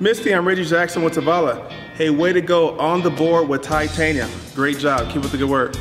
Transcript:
Misty, I'm Reggie Jackson with Tavala. Hey, way to go on the board with Titanium. Great job. Keep up the good work.